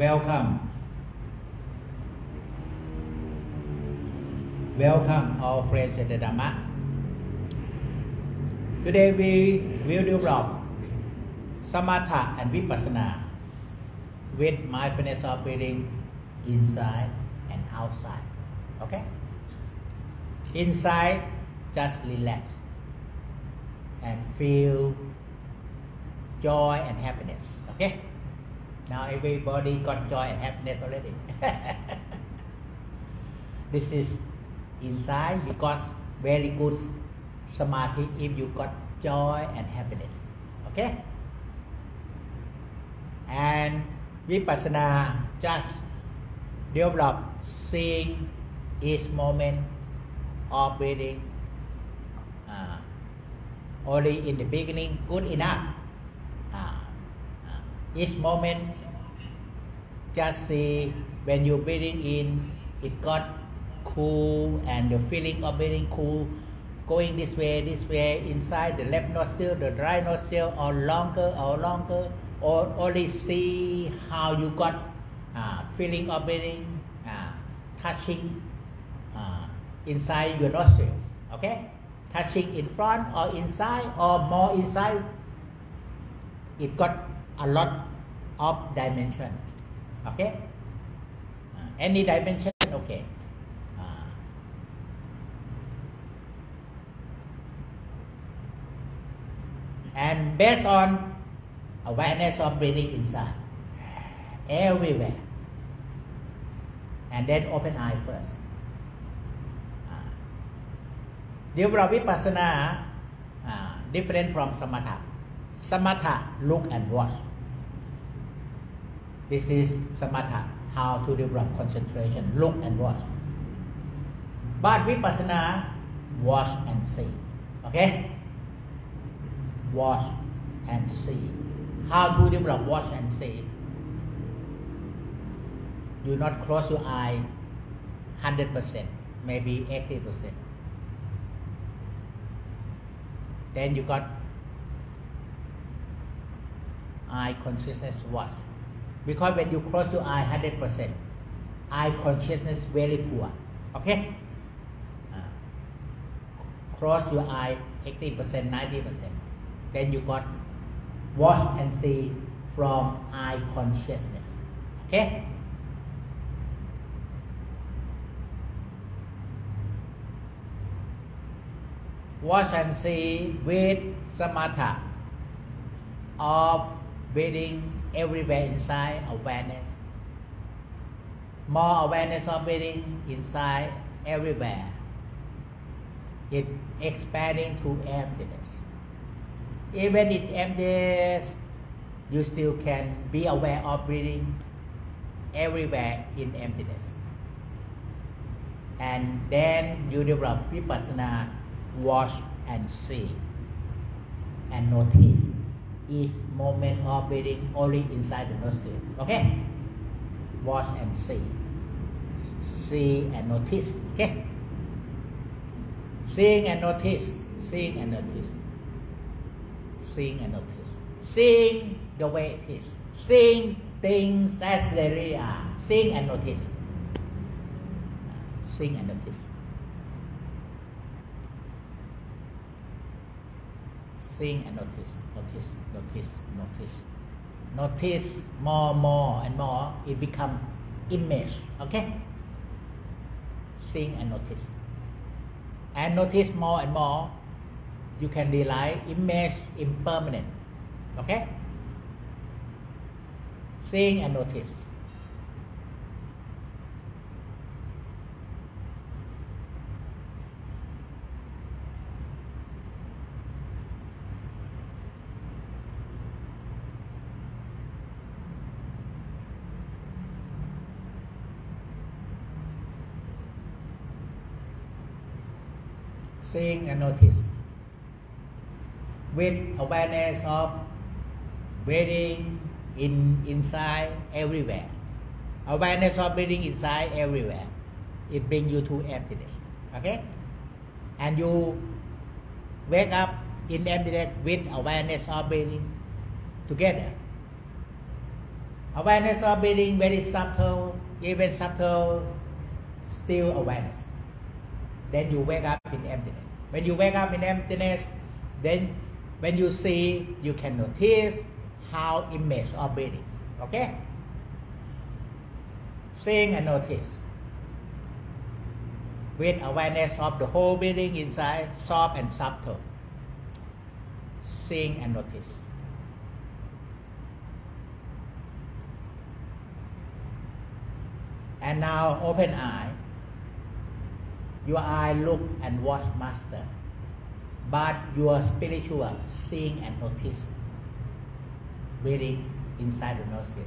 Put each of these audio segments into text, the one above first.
Welcome. Welcome all friends in the Dhamma. Today we will develop Samatha and Vipassana with mindfulness of breathing inside and outside. Okay? Inside, just relax and feel joy and happiness. Okay? Now everybody got joy and happiness already. this is inside because very good samadhi if you got joy and happiness. Okay? And vipassana just develop seeing each moment of breathing uh, only in the beginning good enough each moment just see when you're breathing in it got cool and the feeling of breathing cool going this way this way inside the left nostril the right nostril or longer or longer or only see how you got uh, feeling of breathing uh, touching uh, inside your nostril okay? Touching in front or inside or more inside it got a lot of dimension. Okay? Uh, any dimension okay. Uh, and based on awareness of breathing inside everywhere. And then open eye first. Uh, develop vipassana uh, different from samatha. Samatha look and watch this is samatha, how to develop concentration, look and watch. But vipassana, watch and see. Okay? Watch and see. How to develop watch and see? Do not close your eye 100%, maybe 80%. Then you got eye consciousness watch because when you close your eye 100%, eye consciousness very poor. Okay? Uh, close your eye 80%, 90%. Then you got watch and see from eye consciousness. Okay? Watch and see with samatha of breathing everywhere inside awareness. More awareness of breathing inside everywhere. It expanding to emptiness. Even it emptiness, you still can be aware of breathing everywhere in emptiness. And then you develop vipassana, watch and see and notice each moment of breathing only inside the nostril. Okay? Watch and see. See and notice. Okay? Seeing and notice. Seeing and notice. Seeing and notice. Seeing the way it is. Seeing things as they really are. Seeing and notice. Seeing and notice. Seeing and notice notice, notice, notice, notice more, more, and more. It become image. Okay. Seeing and notice, and notice more and more. You can realize image impermanent. Okay. Seeing and notice. Seeing and notice. With awareness of breathing in inside everywhere. Awareness of breathing inside everywhere. It brings you to emptiness. Okay? And you wake up in emptiness with awareness of breathing together. Awareness of breathing very subtle, even subtle, still awareness. Then you wake up in emptiness. When you wake up in emptiness, then when you see, you can notice how image of breathing. Okay? Seeing and notice. With awareness of the whole breathing inside, soft and subtle. Seeing and notice. And now open eye. Your eye look and watch master. But your spiritual seeing and notice. Breathing inside the nostril.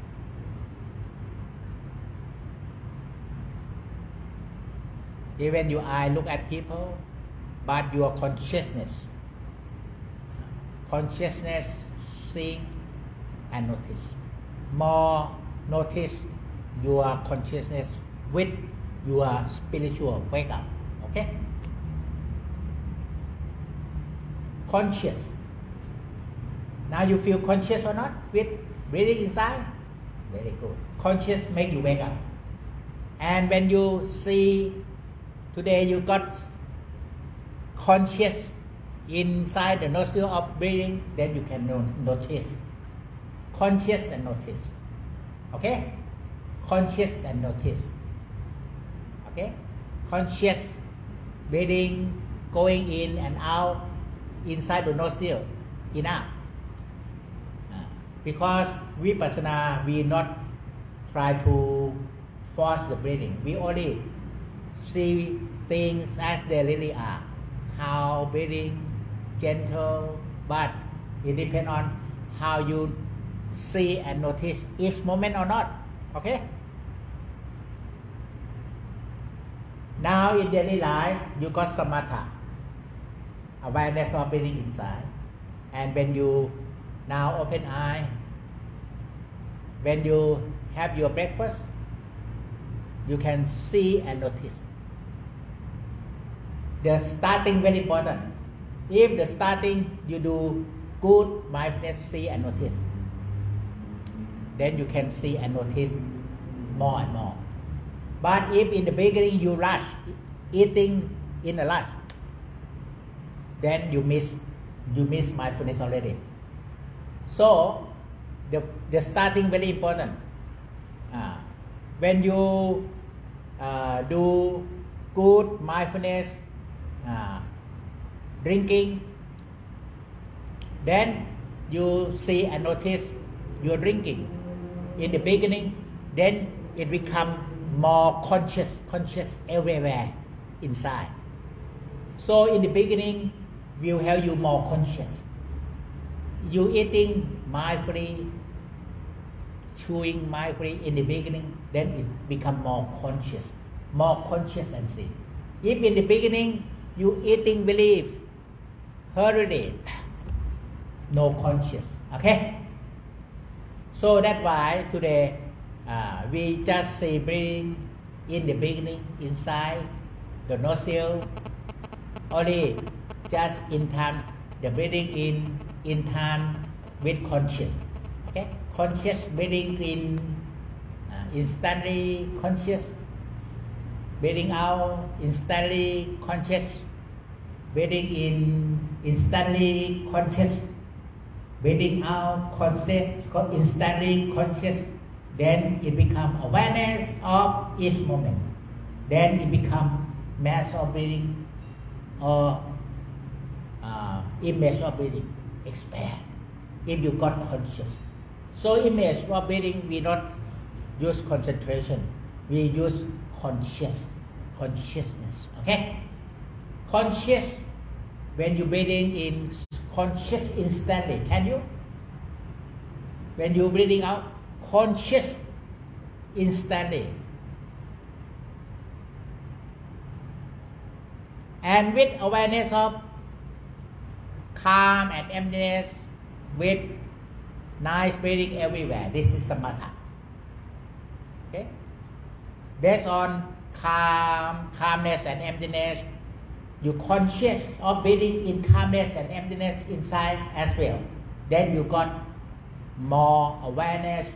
Even your eye look at people, but your consciousness, consciousness, seeing and notice. More notice your consciousness with your spiritual wake up. Okay? Conscious. Now you feel conscious or not with breathing inside? Very good. Conscious make you wake up. And when you see today you got conscious inside the nostril of breathing, then you can notice. Conscious and notice. Okay? conscious and notice. Okay? Conscious breathing, going in and out inside the nostril, in out. Uh, because vipassana, we not try to force the breathing. We only see things as they really are. How breathing, gentle, but it depends on how you see and notice each moment or not. Okay? Now in daily life, you got samatha, awareness of breathing inside. And when you now open eye, when you have your breakfast, you can see and notice. The starting very important. If the starting you do good mindfulness, see and notice then you can see and notice more and more. But if in the beginning you rush eating in a rush, then you miss you miss mindfulness already. So the, the starting very important. Uh, when you uh, do good mindfulness uh, drinking, then you see and notice your drinking in the beginning, then it become more conscious, conscious everywhere inside. So in the beginning, will help you more conscious. You eating mindfully, chewing mindfully in the beginning, then it become more conscious, more conscious and see. If in the beginning you eating believe, hurriedly, no conscious, okay? So that's why today uh, we just see breathing in the beginning inside the nostril, only just in time the breathing in in time with conscious. Okay, conscious breathing in uh, instantly conscious, breathing out instantly conscious, breathing in instantly conscious. Breathing out conscious, instantly conscious, then it become awareness of each moment. Then it become mass of breathing or uh, image of breathing expand if you got conscious. So image of breathing we not use concentration, we use conscious consciousness. Okay, conscious when you breathing in conscious instantly. Can you? When you breathing out, conscious instantly. And with awareness of calm and emptiness, with nice breathing everywhere, this is samatha. Okay? Based on calm, calmness and emptiness, you conscious of breathing in calmness and emptiness inside as well. Then you got more awareness,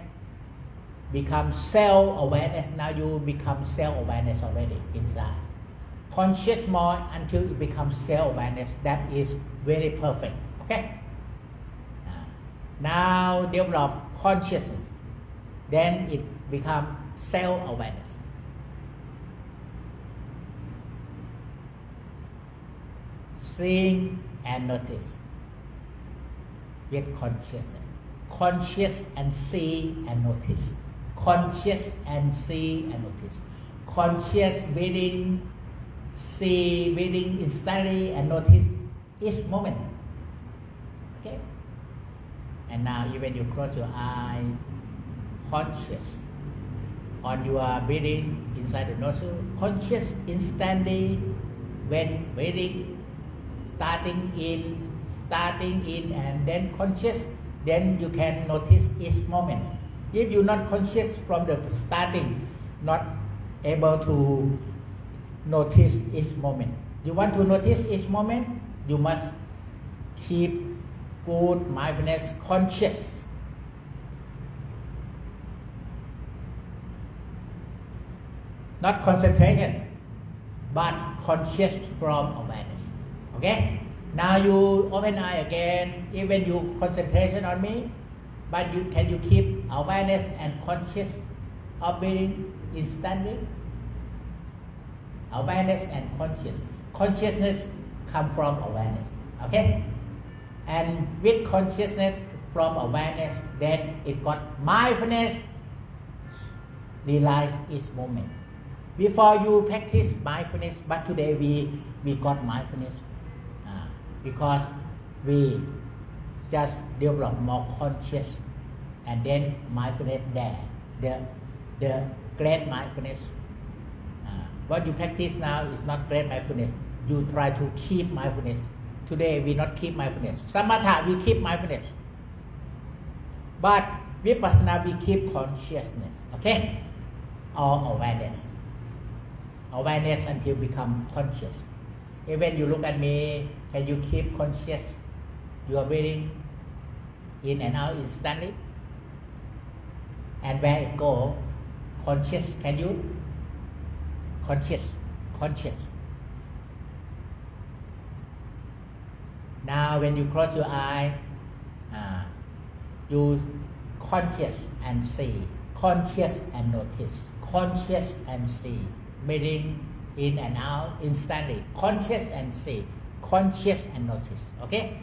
become self awareness. Now you become self awareness already inside. Conscious mind until it becomes self awareness. That is very perfect. Okay. Now develop consciousness. Then it become self awareness. Seeing and notice with consciousness. Conscious and see and notice. Conscious and see and notice. Conscious breathing, see breathing instantly and notice each moment. Okay? And now even you close your eye, conscious on your breathing inside the nostril, conscious instantly when breathing starting in starting in and then conscious, then you can notice each moment. If you're not conscious from the starting, not able to notice each moment. You want to notice each moment, you must keep good mindfulness conscious. Not concentration, but conscious from awareness. Okay? Now you open eye again, even you concentration on me, but you can you keep awareness and conscious of being instantly? Awareness and conscious. Consciousness come from awareness. Okay? And with consciousness from awareness, then it got mindfulness, realize its moment. Before you practice mindfulness, but today we, we got mindfulness ah, because we just develop more conscious and then mindfulness there. The the great mindfulness uh, what you practice now is not great mindfulness. You try to keep mindfulness. Today we not keep mindfulness. Samatha we keep mindfulness. But vipassana we keep consciousness okay? Or awareness. Awareness until become conscious. Even you look at me can you keep conscious you are breathing in and out instantly? And where it go, conscious, can you? Conscious, conscious. Now when you close your eye, uh, you conscious and see, conscious and notice, conscious and see, breathing in and out instantly, conscious and see conscious and notice. Okay?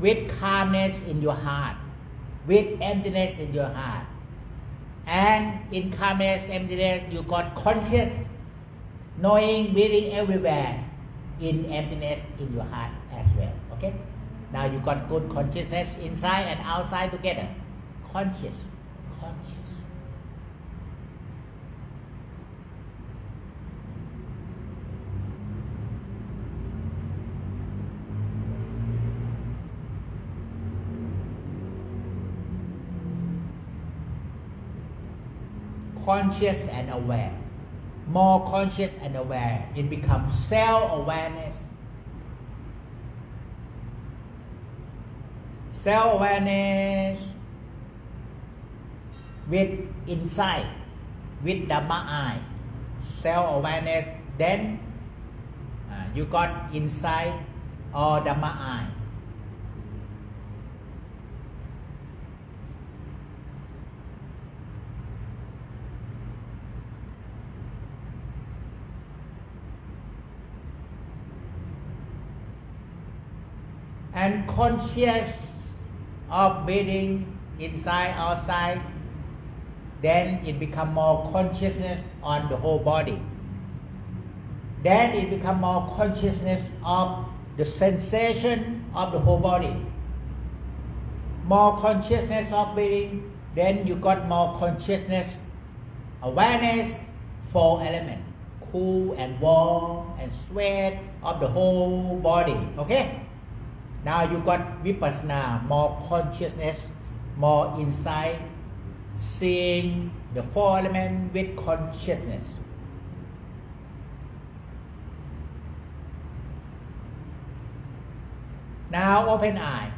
With calmness in your heart, with emptiness in your heart. And in calmness, emptiness, you got conscious, knowing, being everywhere in emptiness in your heart as well. Okay? Now you got good consciousness inside and outside together. Conscious. Conscious. Conscious and aware more conscious and aware. It becomes self-awareness. Self-awareness with insight, with Dhamma eye. Self-awareness, then uh, you got insight or Dhamma eye. and conscious of breathing inside outside then it become more consciousness on the whole body. Then it become more consciousness of the sensation of the whole body. More consciousness of breathing then you got more consciousness awareness four element. Cool and warm and sweat of the whole body okay Now you got vipassana, more consciousness, more insight, seeing the four elements with consciousness. Now open eye.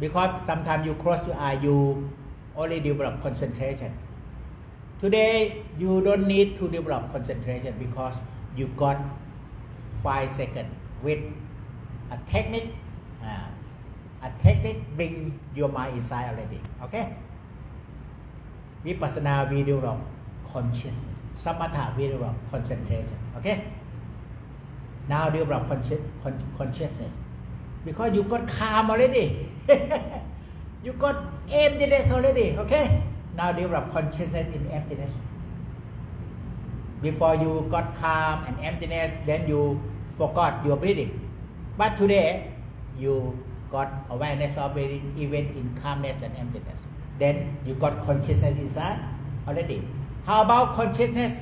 Because sometimes you close your eye, you only develop concentration. Today, you don't need to develop concentration because you got five seconds with a technique. Uh, a technique bring your mind inside already. Okay? Vipassana we develop consciousness. Samatha we develop concentration. Okay? Now develop consci- con- consciousness. Because you got calm already. you got emptiness already. Okay? Now develop consciousness in emptiness. Before you got calm and emptiness, then you forgot your breathing. But today, you got awareness of breathing even in calmness and emptiness. Then you got consciousness inside already. How about consciousness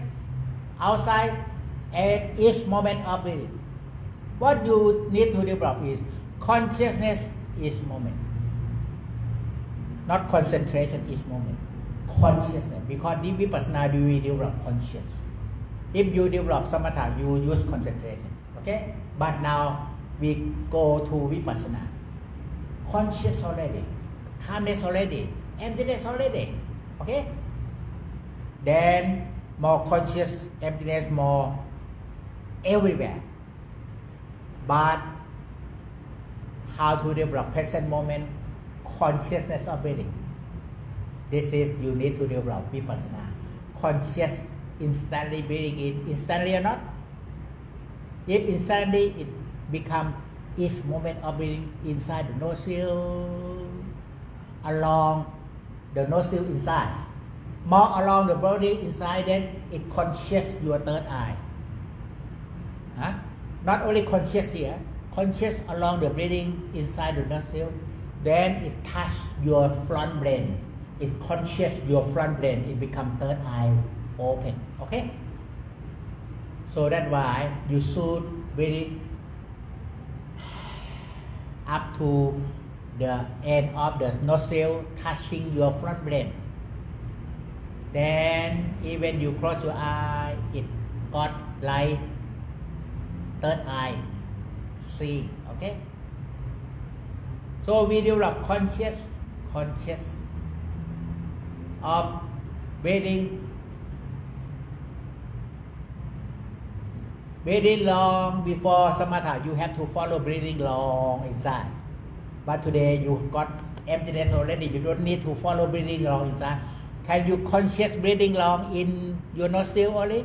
outside at each moment of breathing? What you need to develop is consciousness each moment. Not concentration each moment. Consciousness. Because the vipassana will develop conscious. If you develop samatha, you use concentration. Okay? But now we go to vipassana. Conscious already. Calmness already. Emptiness already. Okay? Then more conscious, emptiness more everywhere. But how to develop present moment consciousness of breathing. This is you need to develop vipassana. Conscious instantly breathing in instantly or not? If instantly it become each moment of breathing inside the nostril, along the nostril inside, more along the body inside, then it conscious your third eye. Huh? Not only conscious here, conscious along the breathing inside the nostril, then it touch your front brain. It conscious your front brain. It become third eye open. Okay. So that's why you should breathe up to the end of the nostril touching your front brain. Then even you close your eye, it got like third eye see. Okay. So we develop conscious, conscious of breathing, breathing long before samatha. You have to follow breathing long inside. But today you got emptiness already. You don't need to follow breathing long inside. Can you conscious breathing long in your nostril only?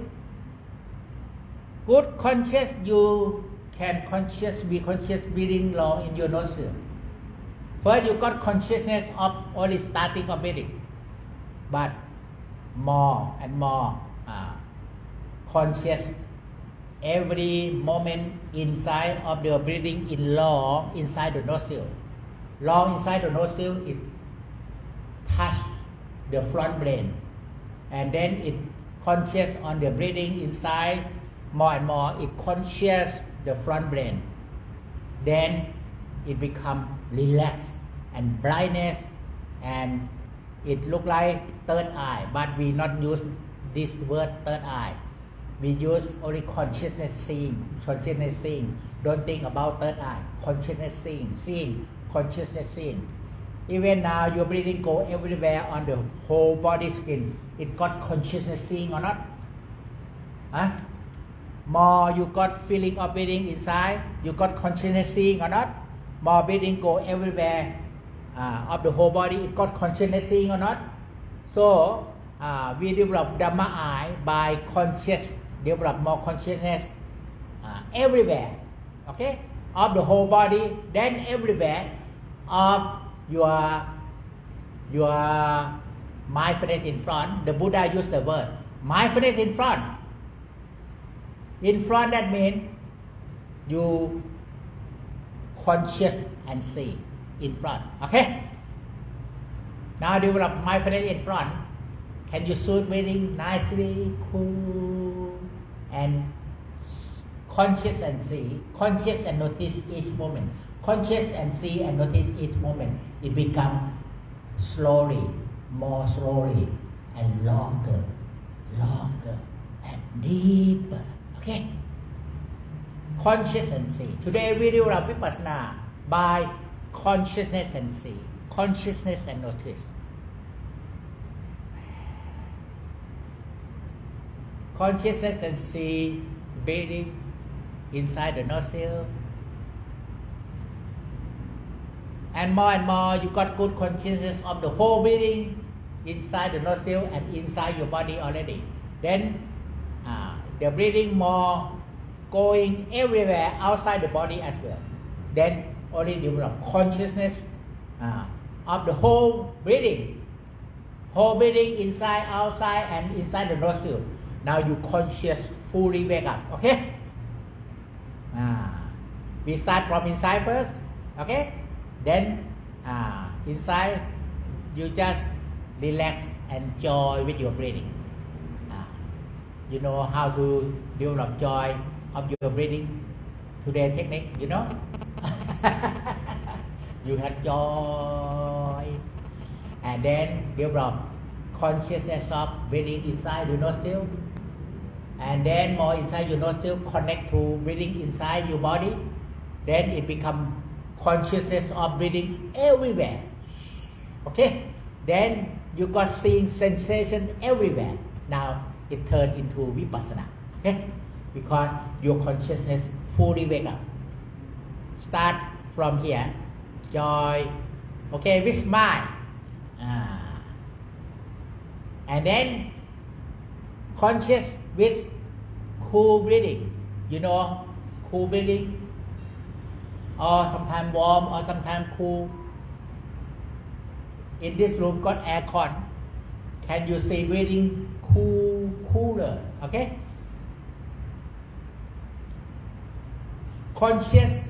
Good conscious you can conscious be conscious breathing long in your nostril. First, you got consciousness of only starting of breathing, but more and more uh, conscious every moment inside of the breathing in long inside the nostril. Long inside the nostril, it touch the front brain, and then it conscious on the breathing inside more and more. It conscious the front brain. Then it become relaxed and blindness and it look like third eye but we not use this word third eye we use only consciousness seeing consciousness seeing. Don't think about third eye consciousness seeing seeing consciousness seeing. Even now your breathing go everywhere on the whole body skin. It got consciousness seeing or not? Huh? more you got feeling of breathing inside you got consciousness seeing or not? More breathing go everywhere uh, of the whole body. It got consciousness seeing or not? So uh, we develop dhamma eye by conscious develop more consciousness uh, everywhere okay? Of the whole body then everywhere of your your mindfulness in front the buddha used the word mindfulness in front. In front that means you conscious and see in front okay? Now develop mindfulness in front. Can you shoot breathing nicely cool and conscious and see conscious and notice each moment conscious and see and notice each moment it become slowly more slowly and longer, longer and deeper. Okay? Consciousness. Today we develop Vipassana by consciousness and see. Consciousness and notice. Consciousness and see breathing inside the nostril. And more and more, you got good consciousness of the whole breathing inside the nostril and inside your body already. Then uh, the breathing more going everywhere outside the body as well. Then only develop consciousness uh, of the whole breathing, whole breathing inside, outside, and inside the nostril. Now you conscious fully wake up. Okay. Uh, we start from inside first. Okay. Then uh, inside you just relax and joy with your breathing. Uh, you know how to develop joy of your breathing today technique. You know. you have joy and then develop consciousness of breathing inside your nostril and then more inside your nostril connect to breathing inside your body. Then it become consciousness of breathing everywhere. Okay? Then you got seeing sensation everywhere. Now it turned into vipassana. Okay? Because your consciousness fully wake up. Start from here. Joy. Okay with smile. Ah. and then conscious with cool breathing you know cool breathing or sometimes warm or sometimes cool in this room got aircon can you say breathing cool cooler okay conscious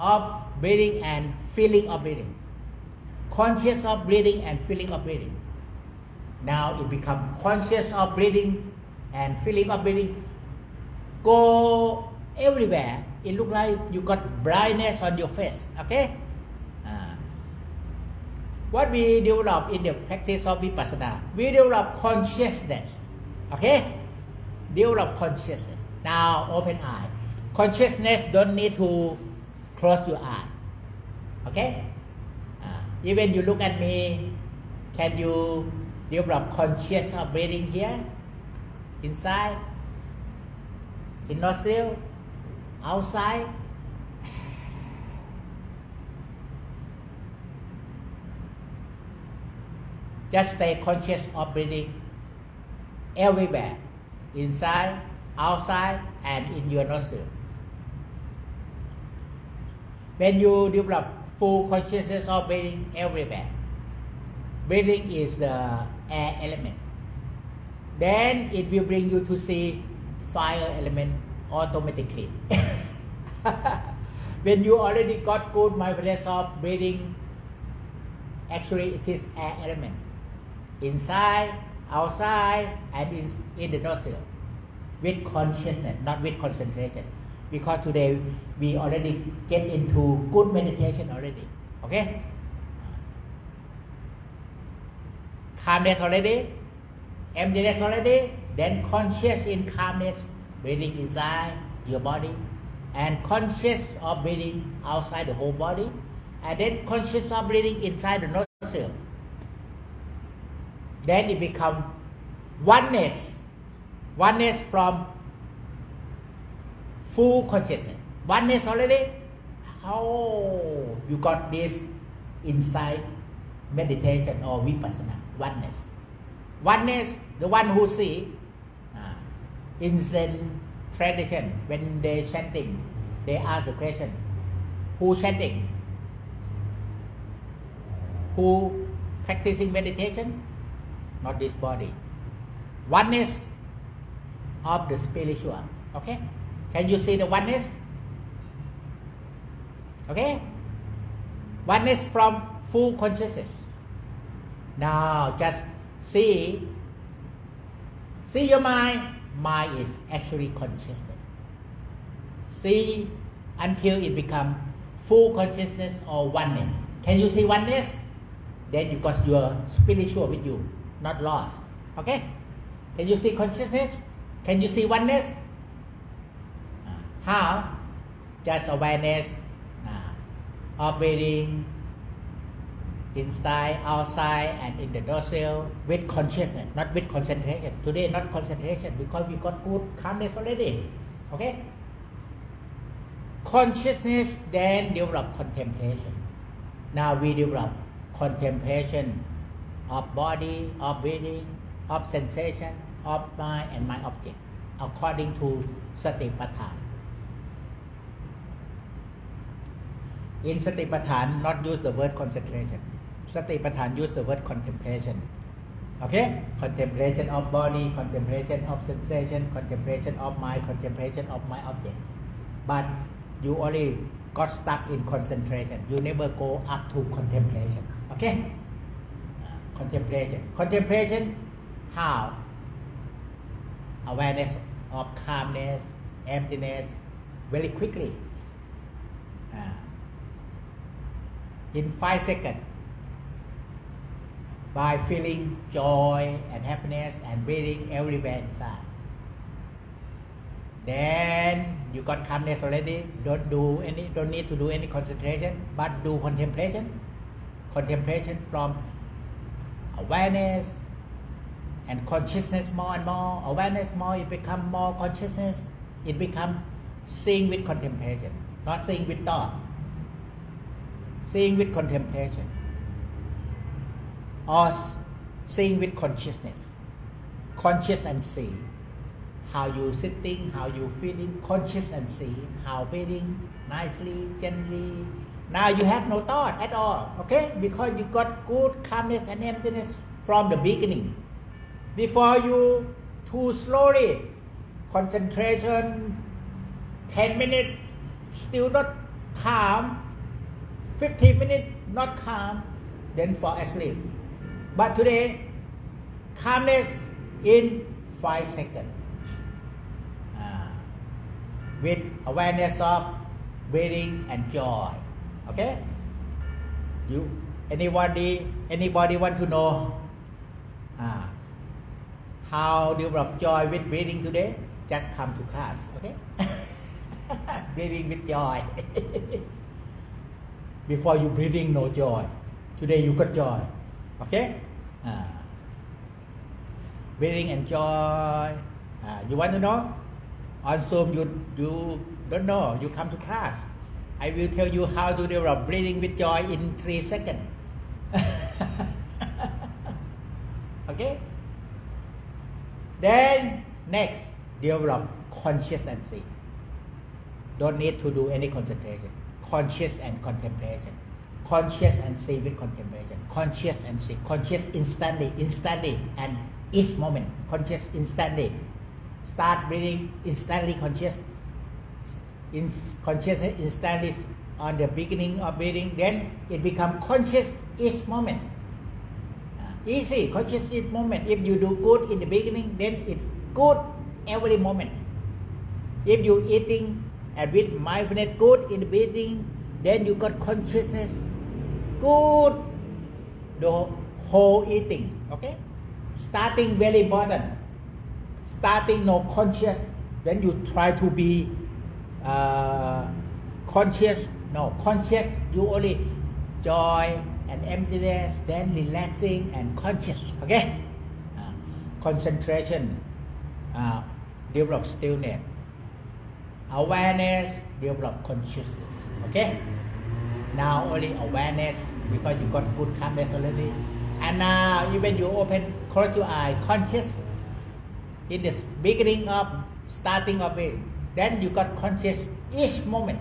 of breathing and feeling of breathing. Conscious of breathing and feeling of breathing. Now it become conscious of breathing and feeling of breathing. Go everywhere. It look like you got brightness on your face. Okay. Uh, what we develop in the practice of vipassana, we develop consciousness. Okay. Develop consciousness. Now open eye. Consciousness don't need to close your eye. Okay? Uh, even you look at me, can you develop conscious of breathing here? Inside? In nostril? Outside? Just stay conscious of breathing everywhere, inside, outside, and in your nostril. When you develop full consciousness of breathing everywhere, breathing is the air element. Then it will bring you to see fire element automatically. when you already got good mindfulness of breathing, actually it is air element. Inside, outside, and in, in the nostril. With consciousness, not with concentration because today we already get into good meditation already. Okay? Calmness already, emptiness already, then conscious in calmness, breathing inside your body, and conscious of breathing outside the whole body, and then conscious of breathing inside the nostril. Then it become oneness, oneness from full consciousness. Oneness already. How you got this inside meditation or vipassana? Oneness. Oneness, the one who see uh, in Zen tradition, when they chanting, they ask the question, who chanting? Who practicing meditation? Not this body. Oneness of the spiritual. Okay? Can you see the oneness? Okay? Oneness from full consciousness. Now just see, see your mind. Mind is actually consciousness. See until it become full consciousness or oneness. Can you see oneness? then you got your spiritual with you, not lost. Okay? Can you see consciousness? Can you see oneness? How? Just awareness, operating inside, outside, and in the dorsal with consciousness, not with concentration. Today, not concentration because we got good calmness already. Okay? Consciousness then develop contemplation. Now we develop contemplation of body, of breathing, of sensation, of mind and mind object according to Satipatthana. In Satipatthana, not use the word concentration. Satipatthana use the word contemplation. Okay? Contemplation of body, contemplation of sensation, contemplation of mind, contemplation of mind object. But you only got stuck in concentration. You never go up to contemplation. Okay? Contemplation. Contemplation, how? Awareness of calmness, emptiness, very quickly. Uh, in five seconds, by feeling joy and happiness and breathing everywhere inside. Then you got calmness already. Don't do any. Don't need to do any concentration, but do contemplation. Contemplation from awareness and consciousness more and more. Awareness more, it become more consciousness. It become seeing with contemplation, not seeing with thought. Seeing with contemplation, or seeing with consciousness. Conscious and see how you sitting, how you feeling, conscious and see how breathing nicely, gently. Now you have no thought at all, okay? Because you got good calmness and emptiness from the beginning. Before you too slowly, concentration, 10 minutes, still not calm, 15 minutes, not calm, then fall asleep. But today, calmness in 5 seconds with awareness of breathing and joy. Okay? You anybody anybody want to know uh, how develop joy with breathing today? Just come to class, okay? breathing with joy. Before you breathing no joy. Today you got joy. Okay? Breathing and joy. Uh, you want to know? on Zoom you, you don't know, you come to class. I will tell you how to develop breathing with joy in three seconds. okay? Then next, develop conscious and see. Don't need to do any concentration. Conscious and contemplation. Conscious and saving contemplation. Conscious and see. Conscious instantly, instantly, and each moment. Conscious instantly, start breathing instantly conscious in consciousness instantly on the beginning of breathing then it become conscious each moment uh, easy conscious each moment if you do good in the beginning then it good every moment if you eating and with mindfulness good in the beginning then you got consciousness good. The whole eating. Okay? Starting very bottom starting no conscious. When you try to be uh, conscious no conscious you only joy and emptiness then relaxing and conscious. Okay? Uh, concentration. Uh, develop stillness. Awareness develop consciousness. Okay now only awareness because you got good calmness already and now even you open close your eye conscious in the beginning of starting of it, then you got conscious each moment.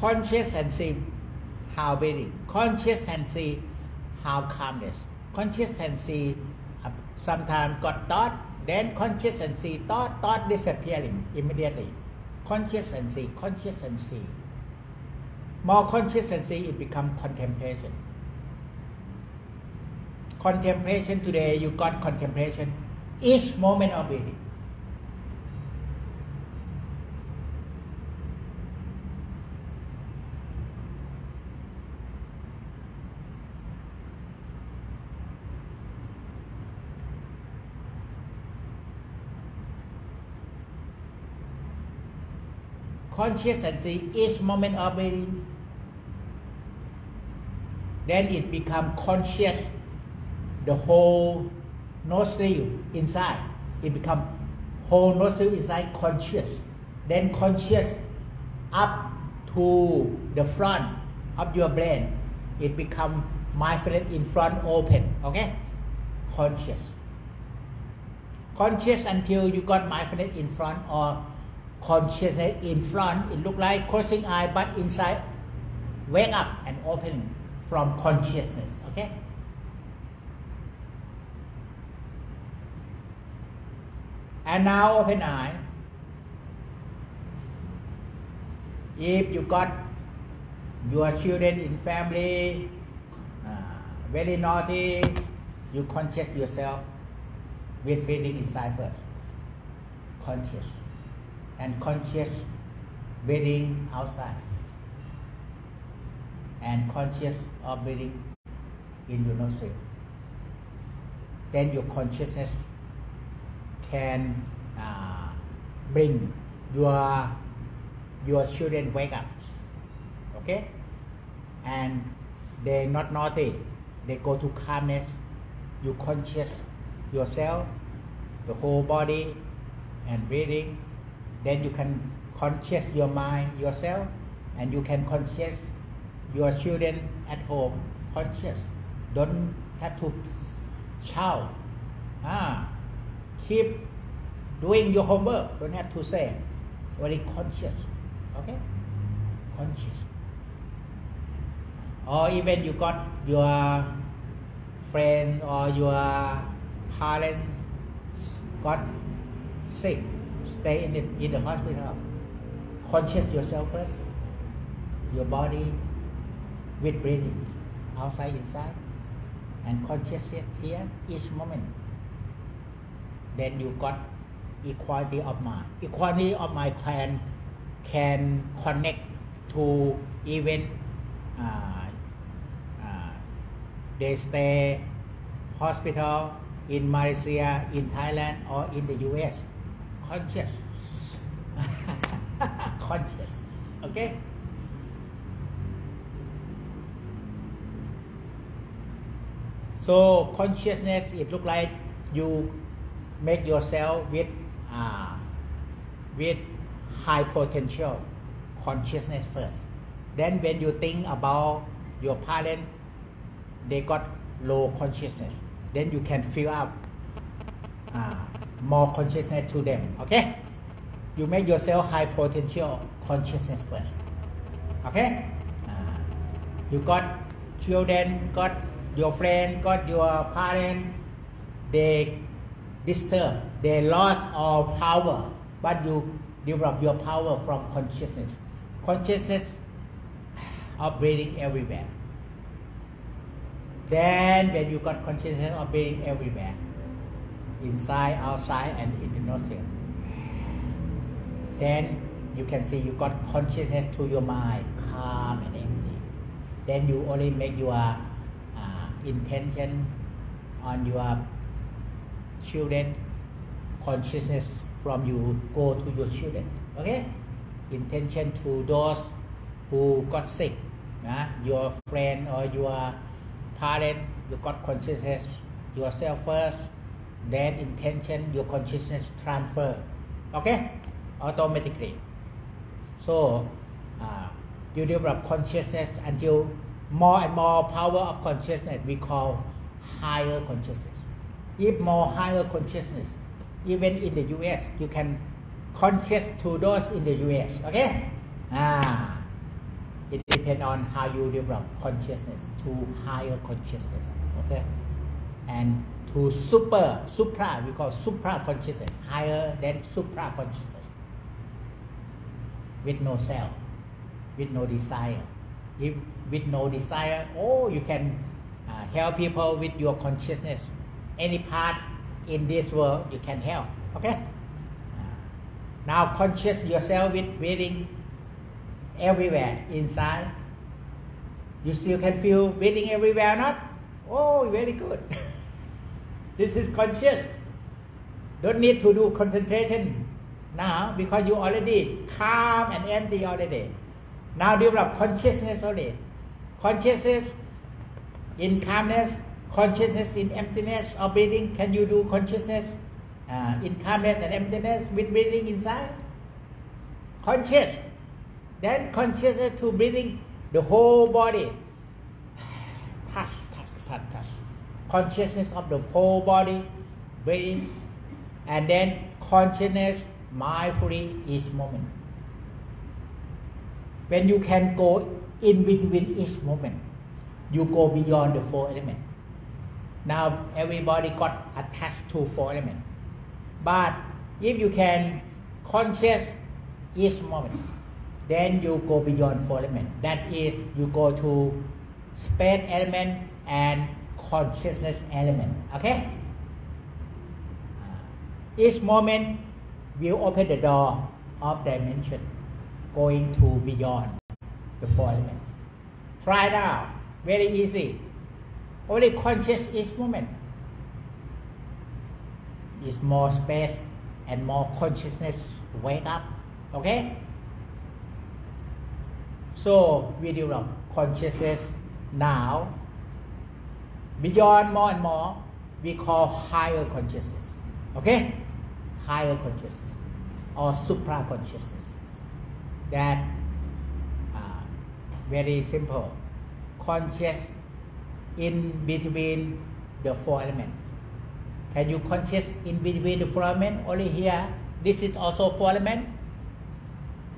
Conscious and see how breathing conscious and see how calmness. Conscious and see uh, sometimes got thought then conscious and see thought thought disappearing immediately. Conscious and see conscious and see. More conscious and see it become contemplation. Contemplation today you got contemplation. Each moment of breathing conscious and see each moment of breathing then it become conscious. The whole nostril inside it become whole nostril inside conscious. Then conscious up to the front of your brain it become mindfulness in front open okay? Conscious. Conscious until you got mindfulness in front or consciousness in front it look like closing eye but inside wake up and open from consciousness okay? And now open eye. If you got your children in family uh, very naughty you conscious yourself with breathing inside first. Conscious and conscious breathing outside and conscious of breathing in your nostril then your consciousness can uh, bring your your children wake up okay? And they not naughty. They go to calmness. You conscious yourself the whole body and breathing then you can conscious your mind yourself and you can conscious your children at home. Conscious. Don't have to shout. Ah. Keep doing your homework. Don't have to say. Very conscious. Okay? Conscious. Or even you got your friend or your parents got sick stay in the, in the hospital. Conscious yourself first, your body with breathing, outside, inside, and conscious here each moment. Then you got equality of mind. Equality of mind can can connect to even uh, uh, they stay hospital in Malaysia, in Thailand, or in the US conscious. Conscious. Okay? So consciousness it look like you make yourself with uh, with high potential consciousness first. Then when you think about your parent they got low consciousness. Then you can fill up. Uh, more consciousness to them okay? You make yourself high potential consciousness first okay? You got children got your friend got your parent they disturb they lost all power but you develop your power from consciousness. Consciousness of breathing everywhere. Then when you got consciousness of breathing everywhere inside, outside, and in the nostril. Then you can see you got consciousness to your mind, calm and empty. Then you only make your uh, intention on your children, consciousness from you go to your children. Okay? Intention to those who got sick, uh, your friend or your parent, you got consciousness yourself first, then intention your consciousness transfer. Okay? Automatically. So uh, you develop consciousness until more and more power of consciousness we call higher consciousness. If more higher consciousness even in the US you can conscious to those in the US okay? Ah it depend on how you develop consciousness to higher consciousness. Okay, and to super supra we call supra consciousness higher than supra consciousness with no self, with no desire. If with no desire, oh, you can uh, help people with your consciousness. Any part in this world you can help. Okay. Now conscious yourself with breathing everywhere inside. You still can feel breathing everywhere, not? Oh, very good. this is conscious. Don't need to do concentration now because you already calm and empty already. Now develop consciousness already. Consciousness in calmness, consciousness in emptiness of breathing. Can you do consciousness uh, in calmness and emptiness with breathing inside? Conscious. Then consciousness to breathing the whole body. Touch, touch, touch, touch. Consciousness of the whole body, breathing, and then consciousness mindfully each moment. When you can go in between each moment, you go beyond the four elements. Now everybody got attached to four elements. But if you can conscious each moment, then you go beyond four elements. That is, you go to space element and consciousness element. Okay? Uh, each moment will open the door of dimension going to beyond the four. Try it out. Very easy. Only conscious each moment. Is more space and more consciousness wake up. Okay? So we develop consciousness now. Beyond more and more, we call higher consciousness. Okay? Higher consciousness or supra consciousness. That uh, very simple. Conscious in between the four elements. Can you conscious in between the four elements? Only here. This is also four element.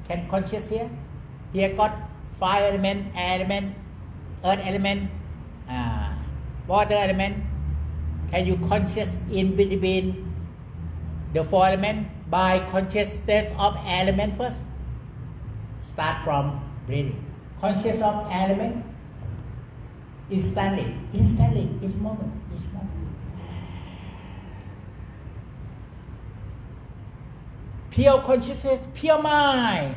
Can conscious here? Here got fire element, air element, earth element, water element. Can you conscious in between the four elements? by consciousness of element first. Start from breathing. Conscious of element instantly, instantly, each moment, each moment. Pure consciousness, pure mind.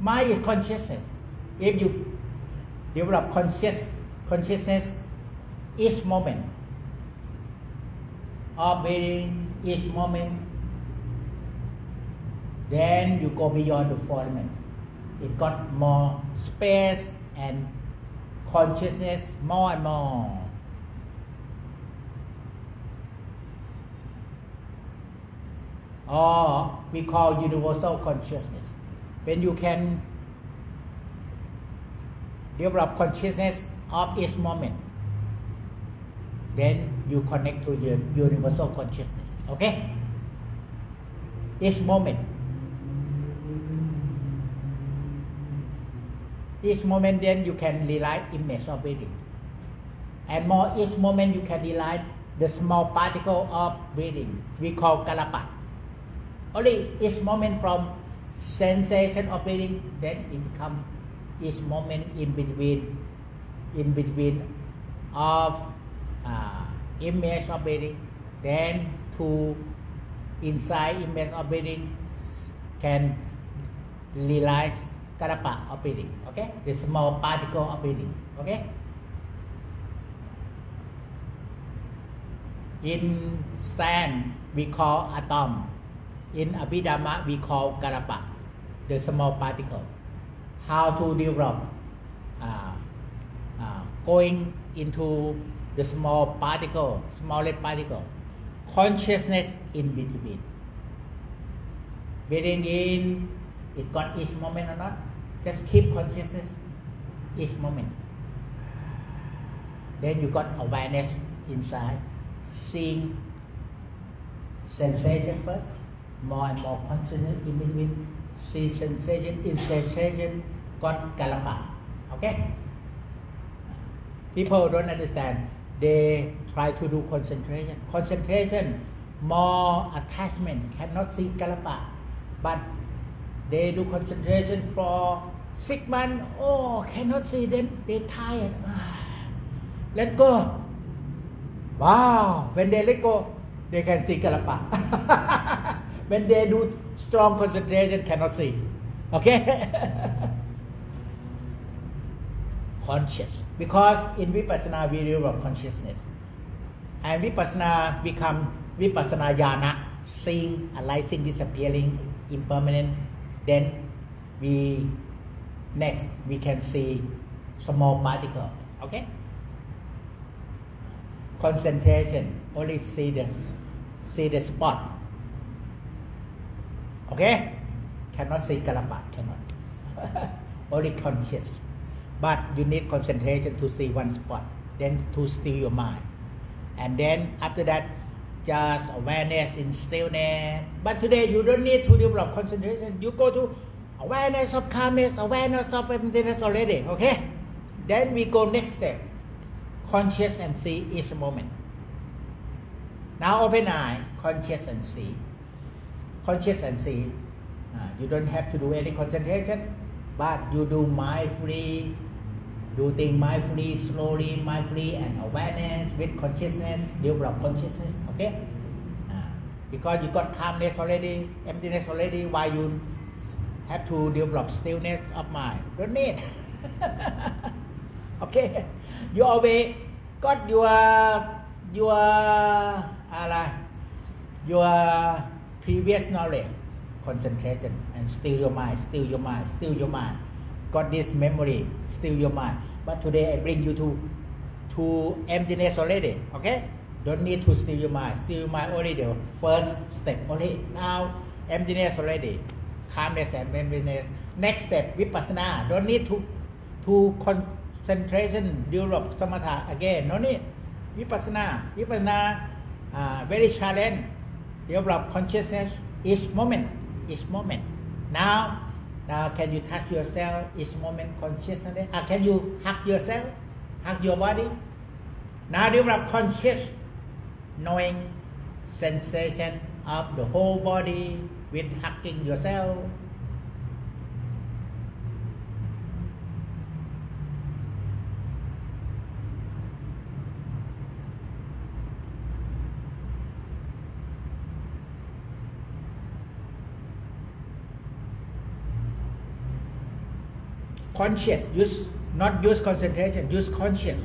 Mind is consciousness. If you develop conscious consciousness each moment of breathing, each moment then you go beyond the formant. It got more space and consciousness more and more. Or we call universal consciousness. When you can develop consciousness of each moment, then you connect to your universal consciousness. Okay? Each moment each moment then you can realize image of breathing. And more each moment you can realize the small particle of breathing we call kalapa. Only each moment from sensation of breathing, then it become each moment in between, in between of uh, image of breathing, then to inside image of breathing can realize kalapa of breathing. Okay, the small particle of breathing. Okay. In sand we call atom. In Abhidhamma we call kalapa, the small particle. How to develop uh, uh, going into the small particle, smallest particle, consciousness in between. Breathing in, it got each moment or not? Just keep consciousness each moment. Then you got awareness inside, seeing sensation first, more and more consciousness in between. See sensation in sensation, got kalapa, Okay? People don't understand. They try to do concentration. Concentration, more attachment, cannot see Kalapa. But they do concentration for six months. Oh, cannot see, then they tired. Let go. Wow, when they let go, they can see Kalapa. when they do strong concentration, cannot see. Okay? Conscious. Because in Vipassana we develop consciousness. And Vipassana become Vipassana jhana, seeing, arising, disappearing, impermanent. Then we next we can see small particle. Okay? Concentration, only see the see the spot. Okay? Cannot see Kalapa, cannot. only conscious. But you need concentration to see one spot, then to still your mind. And then after that, just awareness in stillness. But today you don't need to develop concentration. You go to awareness of calmness, awareness of emptiness already. Okay? Then we go next step. Conscious and see each moment. Now open eye, conscious and see. Conscious and see. Uh, you don't have to do any concentration, but you do mindfully, do things mindfully, slowly, mindfully, and awareness with consciousness, develop consciousness, okay? Uh, because you got calmness already, emptiness already, why you have to develop stillness of mind? Don't need. okay? You always got your, your, uh, your previous knowledge, concentration, and still your mind, still your mind, still your mind got this memory, still your mind. But today I bring you to to emptiness already. Okay? Don't need to still your mind. Still your mind only the first step only. Now emptiness already. Calmness and emptiness. Next step, vipassana. Don't need to to concentration develop samatha again. No need. Vipassana. Vipassana uh, very challenge. Develop consciousness each moment. Each moment. Now now, can you touch yourself each moment consciously? Uh, can you hug yourself? Hug your body? Now develop conscious knowing sensation of the whole body with hugging yourself. Conscious use not use concentration use conscious.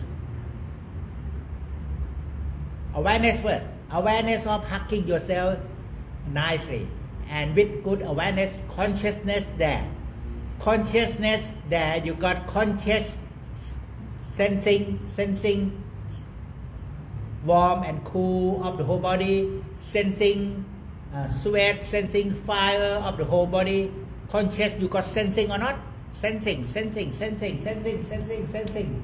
Awareness first. Awareness of hugging yourself nicely. And with good awareness consciousness there. Consciousness there you got conscious sensing sensing warm and cool of the whole body sensing uh, sweat sensing fire of the whole body. Conscious you got sensing or not sensing, sensing, sensing, sensing, sensing, sensing.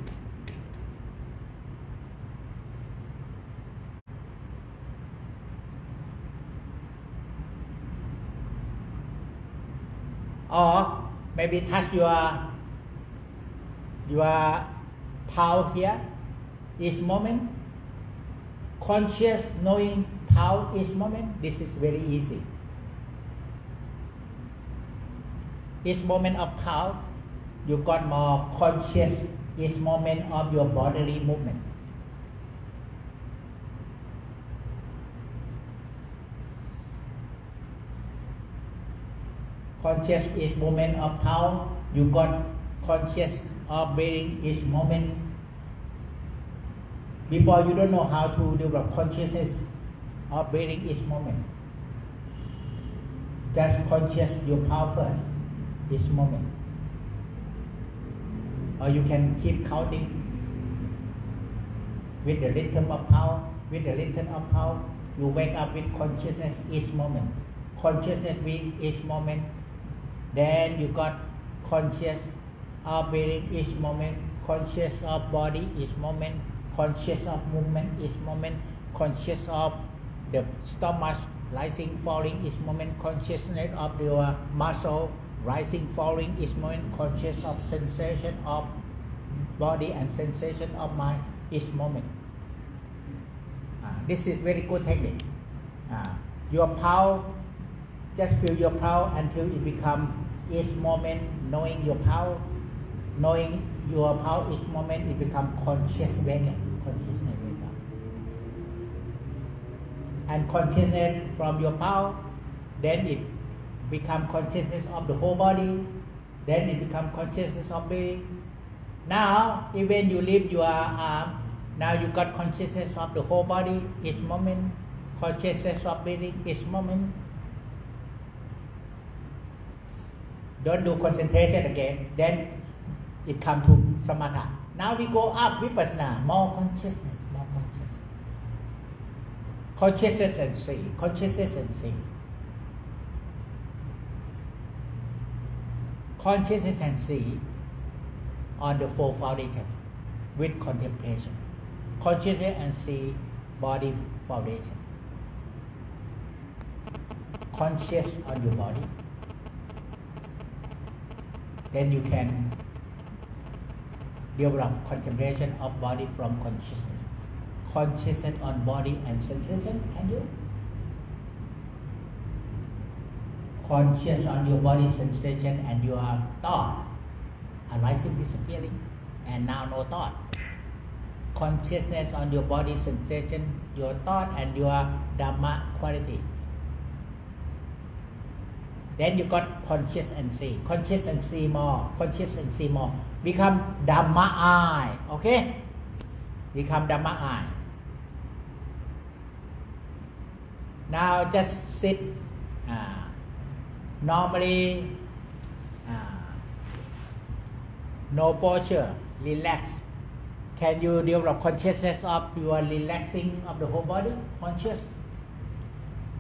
Or maybe touch your your palm here each moment. Conscious knowing palm each moment. This is very easy. Each moment of calm, you got more conscious each moment of your bodily movement. Conscious each moment of calm, you got conscious of breathing each moment. Before you don't know how to develop consciousness of breathing each moment. Just conscious your power each moment. Or you can keep counting with the rhythm of power, with the rhythm of power, you wake up with consciousness each moment. Consciousness with each moment. Then you got conscious of breathing each moment, conscious of body each moment, conscious of movement each moment, conscious of the stomach rising, falling each moment, consciousness of your muscle rising, falling is moment conscious of sensation of body and sensation of mind each moment. Uh, this is very good technique. Uh, your power, just feel your power until it become each moment knowing your power, knowing your power each moment it become conscious waking, consciousness wake up. And consciousness from your power, then it become consciousness of the whole body, then it become consciousness of being. Now, even you lift your arm, um, now you got consciousness of the whole body each moment, consciousness of breathing each moment. Don't do concentration again, then it come to samatha. Now we go up vipassana, more consciousness, more consciousness. Consciousness and see, consciousness and see. Consciousness and see on the four foundation with contemplation. Consciousness and see body foundation. Conscious on your body. Then you can develop contemplation of body from consciousness. Consciousness on body and sensation, can you? Conscious on your body sensation and your thought arising, disappearing, and now no thought. Consciousness on your body sensation, your thought, and your Dhamma quality. Then you got conscious and see. Conscious and see more. Conscious and see more. Become Dhamma eye. Okay? Become Dhamma eye. Now just sit. Uh, normally, uh, no posture. Relax. Can you develop consciousness of your relaxing of the whole body? Conscious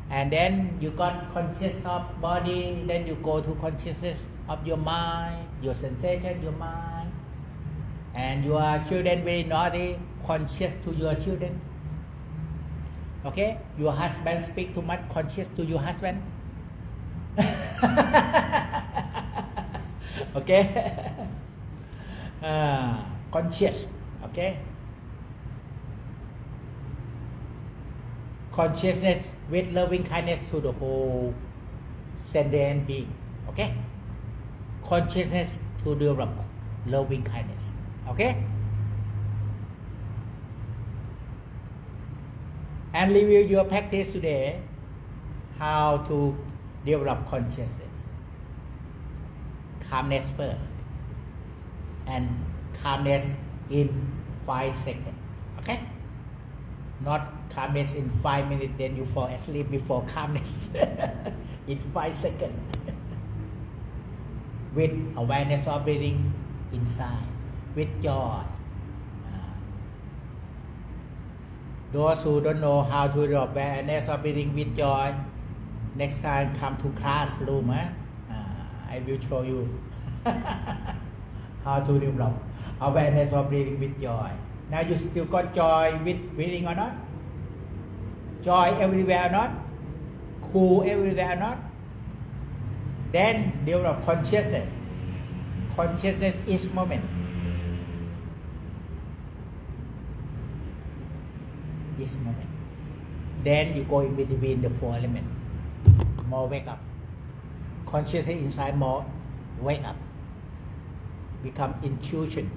and then you got conscious of body then you go to consciousness of your mind your sensation your mind and your children very naughty conscious to your children okay your husband speak too much conscious to your husband okay uh, conscious okay consciousness with loving kindness to the whole sentient being. Okay? Consciousness to develop loving kindness. Okay? And review your practice today how to develop consciousness. Calmness first. And calmness in five seconds. Okay? Not calmness in five minutes, then you fall asleep before calmness in five seconds. with awareness of breathing inside, with joy. Uh, those who don't know how to develop awareness of breathing with joy, next time come to classroom, eh? Uh, I will show you how to develop awareness of breathing with joy. Now you still got joy with breathing or not? Joy everywhere or not? Cool everywhere or not? Then develop consciousness. Consciousness each moment. Each moment. Then you go in between the four elements. More wake up. Consciousness inside more wake up. Become intuition.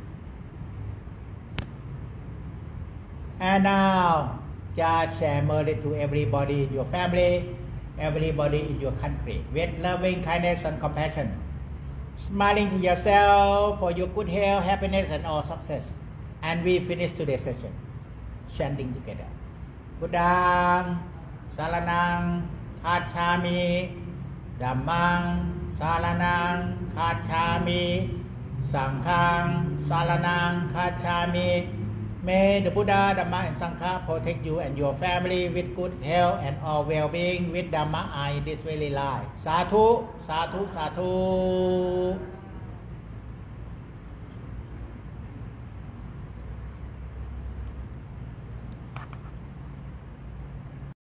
And now just share mercy to everybody in your family, everybody in your country with loving kindness and compassion. Smiling to yourself for your good health, happiness, and all success. And we finish today's session chanting together. Buddhang, Saranang, Gacchami, Dhammang, Saranang, Gacchami, Sanghang, Saranang, Gacchami, May the Buddha, Dhamma, and Sangha protect you and your family with good health and all well-being with Dhamma in this very life. Sadhu, sadhu, sadhu.